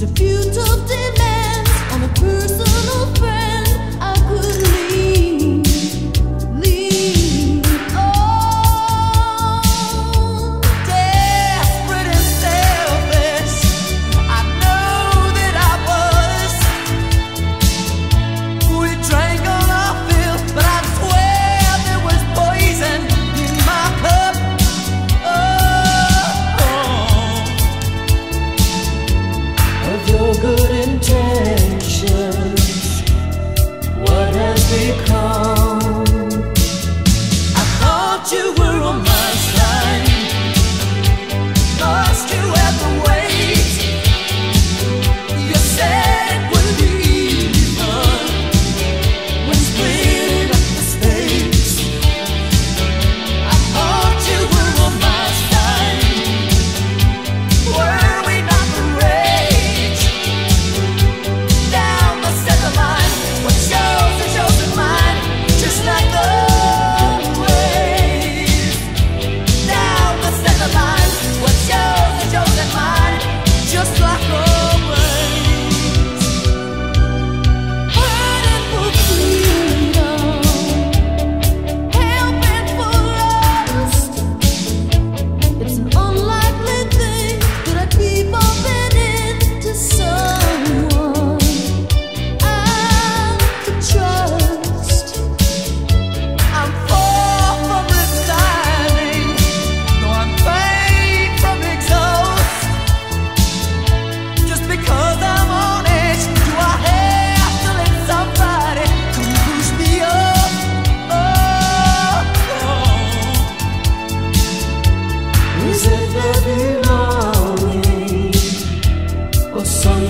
just a few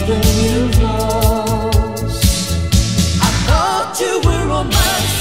everything you've lost. I thought you were on my side.